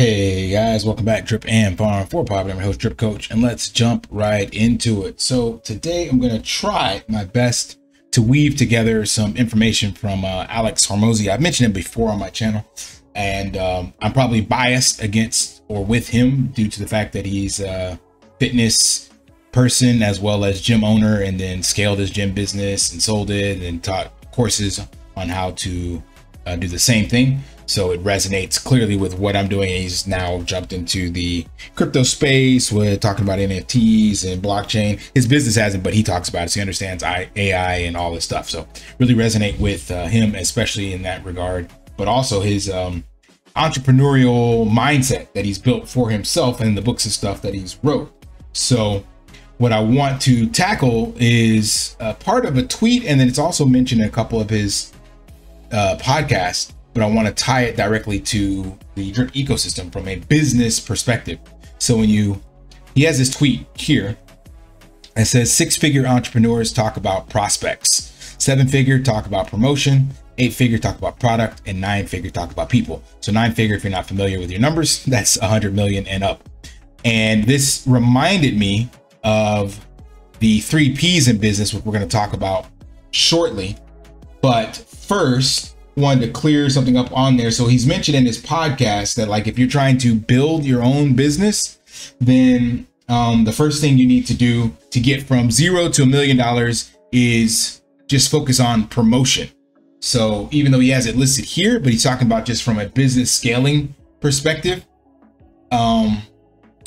Hey guys, welcome back. Drip and Farm for Pop. I'm your host, Drip Coach, and let's jump right into it. So today I'm going to try my best to weave together some information from uh, Alex Hormozi. I've mentioned him before on my channel, and um, I'm probably biased against or with him due to the fact that he's a fitness person as well as gym owner, and then scaled his gym business and sold it and taught courses on how to uh, do the same thing. So it resonates clearly with what I'm doing. He's now jumped into the crypto space with talking about NFTs and blockchain. His business hasn't, but he talks about it. So he understands AI and all this stuff. So really resonate with uh, him, especially in that regard, but also his um, entrepreneurial mindset that he's built for himself and the books and stuff that he's wrote. So what I want to tackle is part of a tweet, and then it's also mentioned in a couple of his uh, podcasts but I want to tie it directly to the drip ecosystem from a business perspective. So when you, he has this tweet here that says six figure entrepreneurs talk about prospects, seven figure talk about promotion, eight figure talk about product, and nine figure talk about people. So nine figure, if you're not familiar with your numbers, that's a 100 million and up. And this reminded me of the three P's in business, which we're going to talk about shortly. But first, wanted to clear something up on there. So he's mentioned in his podcast that like if you're trying to build your own business, then um, the first thing you need to do to get from zero to a million dollars is just focus on promotion. So even though he has it listed here, but he's talking about just from a business scaling perspective. Um,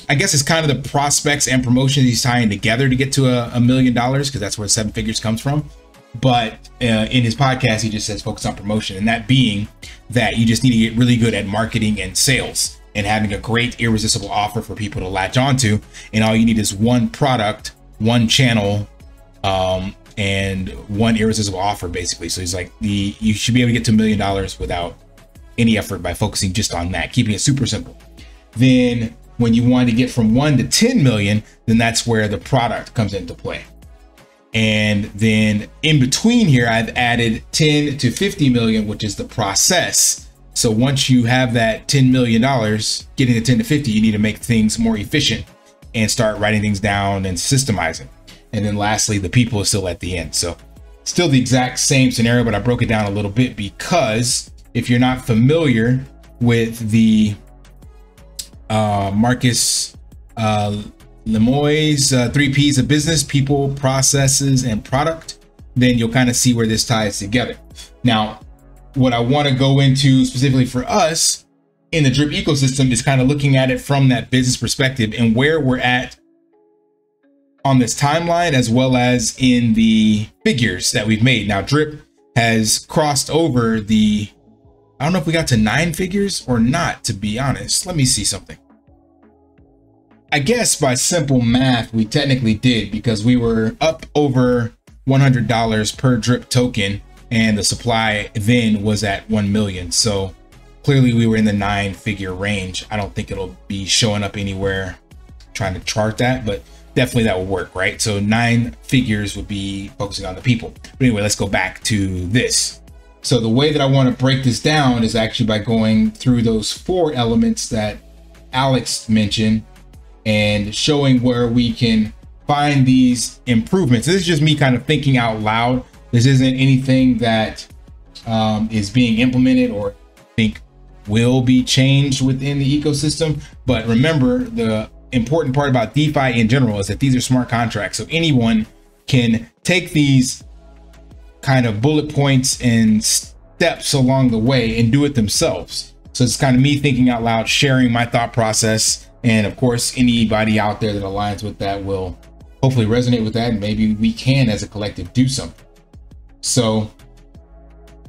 I guess it's kind of the prospects and promotion he's tying together to get to a, a million dollars because that's where seven figures comes from. But uh, in his podcast, he just says focus on promotion, and that being that you just need to get really good at marketing and sales and having a great irresistible offer for people to latch onto. And all you need is one product, one channel, um, and one irresistible offer, basically. So he's like, the you should be able to get to a million dollars without any effort by focusing just on that, keeping it super simple. Then when you want to get from one to 10 million, then that's where the product comes into play. And then in between here, I've added 10 to 50 million, which is the process. So once you have that $10 million, getting the 10 to 50, you need to make things more efficient and start writing things down and systemizing. And then lastly, the people is still at the end. So still the exact same scenario, but I broke it down a little bit because if you're not familiar with the uh, Marcus uh, Lemonis' uh, three P's of business, people, processes, and product, then you'll kind of see where this ties together. Now, what I want to go into specifically for us in the drip ecosystem is kind of looking at it from that business perspective and where we're at on this timeline, as well as in the figures that we've made. Now, drip has crossed over the, I don't know if we got to nine figures or not, to be honest. Let me see something. I guess by simple math, we technically did because we were up over $100 per drip token and the supply then was at 1 million. So clearly we were in the nine figure range. I don't think it'll be showing up anywhere trying to chart that, but definitely that will work, right? So nine figures would be focusing on the people. But anyway, let's go back to this. So the way that I want to break this down is actually by going through those four elements that Alex mentioned and showing where we can find these improvements. This is just me kind of thinking out loud. This isn't anything that um, is being implemented or think will be changed within the ecosystem. But remember, the important part about DeFi in general is that these are smart contracts. So anyone can take these kind of bullet points and steps along the way and do it themselves. So it's kind of me thinking out loud, sharing my thought process and of course, anybody out there that aligns with that will hopefully resonate with that. And maybe we can, as a collective, do something. So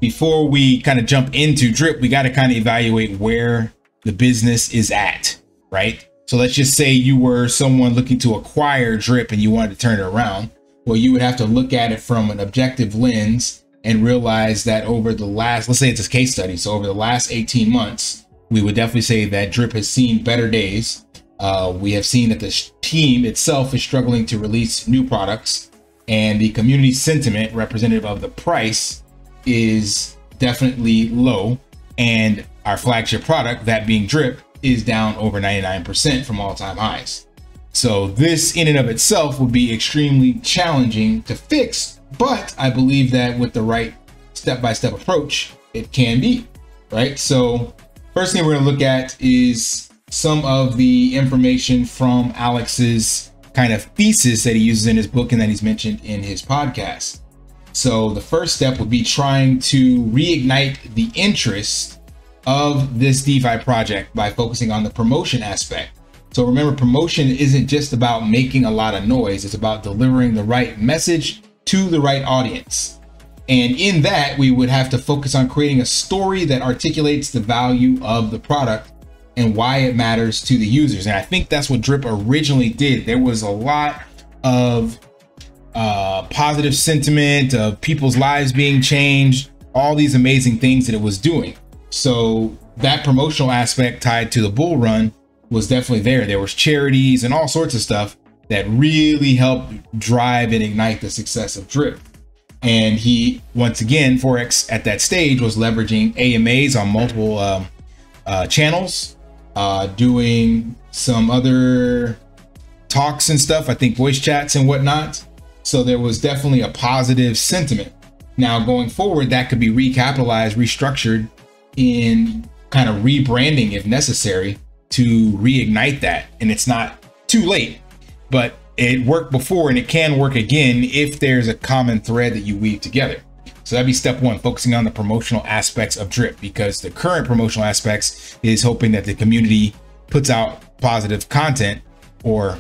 before we kind of jump into drip, we got to kind of evaluate where the business is at, right? So let's just say you were someone looking to acquire drip and you wanted to turn it around. Well, you would have to look at it from an objective lens and realize that over the last, let's say it's a case study. So over the last 18 months, we would definitely say that Drip has seen better days. Uh, we have seen that the team itself is struggling to release new products, and the community sentiment representative of the price is definitely low. And our flagship product, that being Drip, is down over 99% from all time highs. So this in and of itself would be extremely challenging to fix, but I believe that with the right step-by-step approach, it can be, right? So first thing we're gonna look at is some of the information from Alex's kind of thesis that he uses in his book and that he's mentioned in his podcast. So the first step would be trying to reignite the interest of this DeFi project by focusing on the promotion aspect. So remember, promotion isn't just about making a lot of noise. It's about delivering the right message to the right audience. And in that, we would have to focus on creating a story that articulates the value of the product and why it matters to the users. And I think that's what Drip originally did. There was a lot of uh, positive sentiment of people's lives being changed, all these amazing things that it was doing. So that promotional aspect tied to the bull run was definitely there. There was charities and all sorts of stuff that really helped drive and ignite the success of Drip. And he, once again, Forex at that stage was leveraging AMAs on multiple um, uh, channels, uh, doing some other talks and stuff, I think voice chats and whatnot. So there was definitely a positive sentiment. Now going forward, that could be recapitalized, restructured in kind of rebranding if necessary to reignite that. And it's not too late, but it worked before and it can work again if there's a common thread that you weave together. So that'd be step one, focusing on the promotional aspects of Drip because the current promotional aspects is hoping that the community puts out positive content or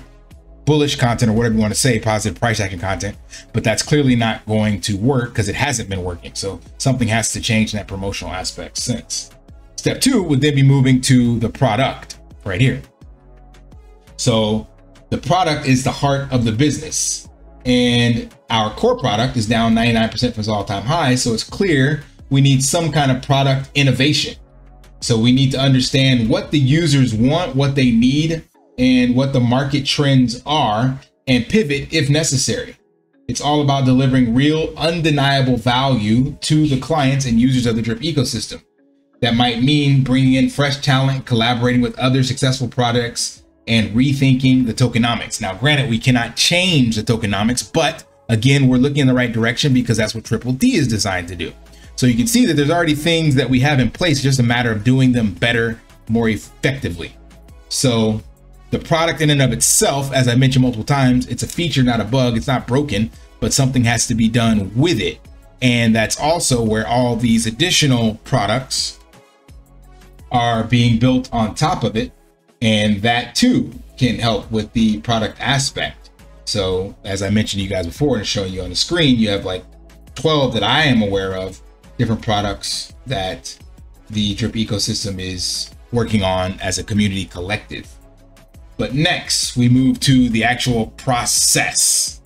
bullish content or whatever you want to say, positive price action content, but that's clearly not going to work because it hasn't been working. So something has to change in that promotional aspect since. Step two would then be moving to the product right here. So the product is the heart of the business and our core product is down 99% from its all-time high. So it's clear we need some kind of product innovation. So we need to understand what the users want, what they need, and what the market trends are and pivot if necessary. It's all about delivering real, undeniable value to the clients and users of the Drip ecosystem. That might mean bringing in fresh talent, collaborating with other successful products, and rethinking the tokenomics. Now, granted, we cannot change the tokenomics, but again, we're looking in the right direction because that's what Triple D is designed to do. So you can see that there's already things that we have in place, just a matter of doing them better, more effectively. So the product in and of itself, as I mentioned multiple times, it's a feature, not a bug. It's not broken, but something has to be done with it. And that's also where all these additional products are being built on top of it. And that too can help with the product aspect. So as I mentioned to you guys before and showing you on the screen, you have like 12 that I am aware of, different products that the Drip ecosystem is working on as a community collective. But next, we move to the actual process.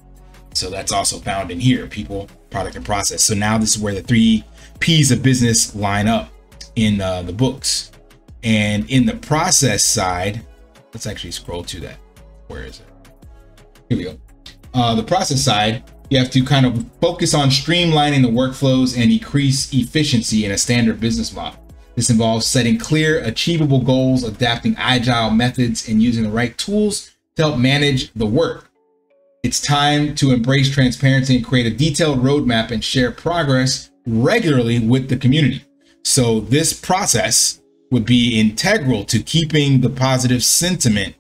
So that's also found in here, people, product, and process. So now this is where the three P's of business line up in uh, the books. And in the process side, let's actually scroll to that. Where is it? Here we go. Uh, the process side, you have to kind of focus on streamlining the workflows and increase efficiency in a standard business model. This involves setting clear, achievable goals, adapting agile methods, and using the right tools to help manage the work. It's time to embrace transparency and create a detailed roadmap and share progress regularly with the community. So this process would be integral to keeping the positive sentiment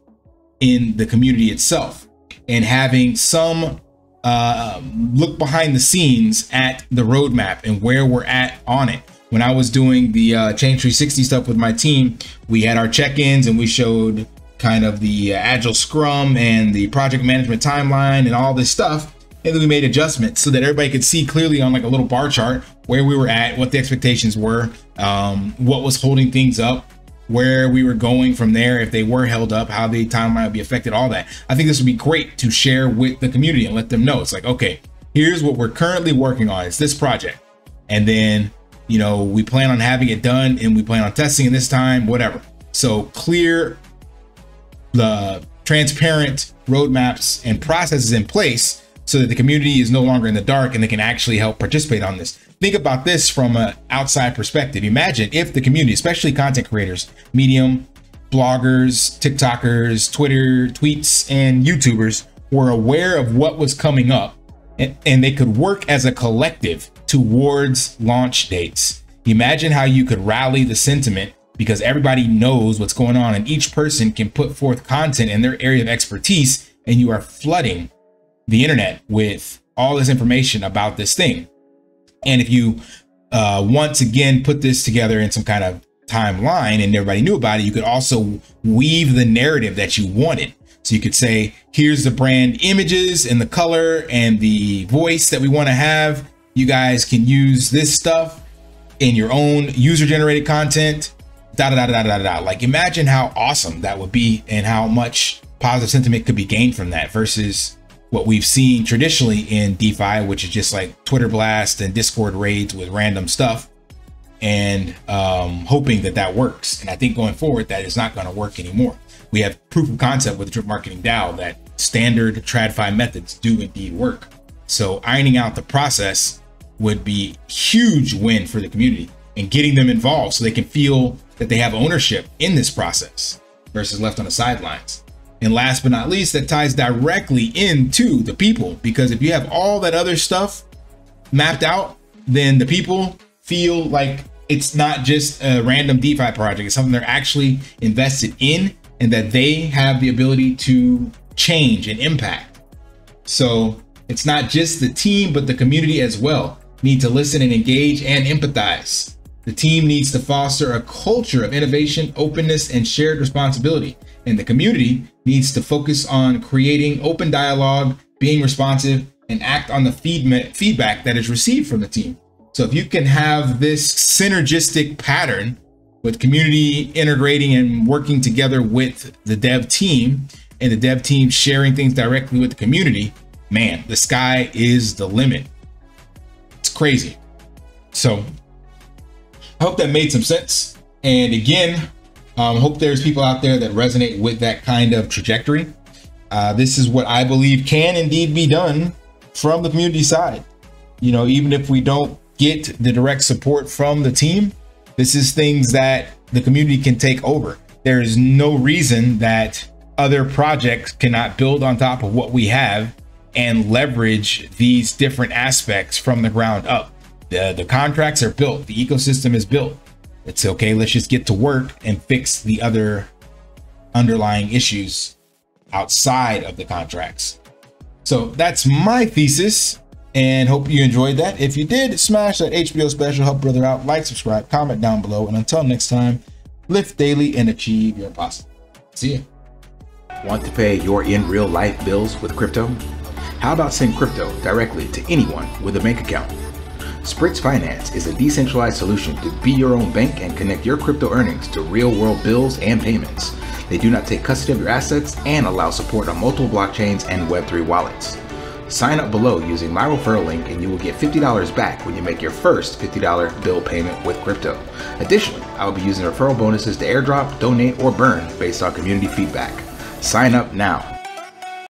in the community itself and having some uh, look behind the scenes at the roadmap and where we're at on it when I was doing the uh, Change 360 stuff with my team, we had our check-ins and we showed kind of the uh, agile scrum and the project management timeline and all this stuff. And then we made adjustments so that everybody could see clearly on like a little bar chart where we were at, what the expectations were, um, what was holding things up, where we were going from there, if they were held up, how the timeline would be affected, all that. I think this would be great to share with the community and let them know. It's like, okay, here's what we're currently working on. It's this project. And then you know, we plan on having it done and we plan on testing it this time, whatever. So clear the transparent roadmaps and processes in place so that the community is no longer in the dark and they can actually help participate on this. Think about this from an outside perspective. Imagine if the community, especially content creators, Medium, bloggers, TikTokers, Twitter tweets, and YouTubers were aware of what was coming up and, and they could work as a collective towards launch dates. Imagine how you could rally the sentiment because everybody knows what's going on and each person can put forth content in their area of expertise and you are flooding the internet with all this information about this thing. And if you uh, once again put this together in some kind of timeline and everybody knew about it, you could also weave the narrative that you wanted. So you could say, here's the brand images and the color and the voice that we want to have. You guys can use this stuff in your own user generated content. Da da da da da da. Like imagine how awesome that would be and how much positive sentiment could be gained from that versus what we've seen traditionally in DeFi, which is just like Twitter blast and Discord raids with random stuff and um, hoping that that works. And I think going forward, that is not going to work anymore. We have proof of concept with the Drip Marketing DAO that standard TradFi methods do indeed work. So ironing out the process would be huge win for the community and getting them involved so they can feel that they have ownership in this process versus left on the sidelines. And last but not least, that ties directly into the people because if you have all that other stuff mapped out, then the people feel like it's not just a random DeFi project. It's something they're actually invested in and that they have the ability to change and impact. So it's not just the team, but the community as well need to listen and engage and empathize. The team needs to foster a culture of innovation, openness, and shared responsibility. And the community needs to focus on creating open dialogue, being responsive, and act on the feedback that is received from the team. So if you can have this synergistic pattern with community integrating and working together with the dev team and the dev team sharing things directly with the community, man, the sky is the limit. It's crazy. So I hope that made some sense. And again, um, hope there's people out there that resonate with that kind of trajectory. Uh, this is what I believe can indeed be done from the community side. You know, even if we don't get the direct support from the team. This is things that the community can take over. There is no reason that other projects cannot build on top of what we have and leverage these different aspects from the ground up. The, the contracts are built, the ecosystem is built. It's okay, let's just get to work and fix the other underlying issues outside of the contracts. So that's my thesis and hope you enjoyed that. If you did, smash that HBO special, help brother out, like, subscribe, comment down below, and until next time, lift daily and achieve your impossible. See ya. Want to pay your in real life bills with crypto? How about send crypto directly to anyone with a bank account? Spritz Finance is a decentralized solution to be your own bank and connect your crypto earnings to real world bills and payments. They do not take custody of your assets and allow support on multiple blockchains and Web3 wallets. Sign up below using my referral link and you will get $50 back when you make your first $50 bill payment with crypto. Additionally, I will be using referral bonuses to airdrop, donate, or burn based on community feedback. Sign up now